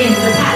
in the past.